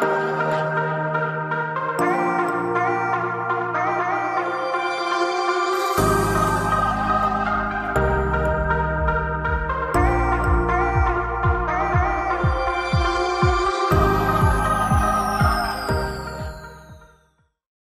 Bye.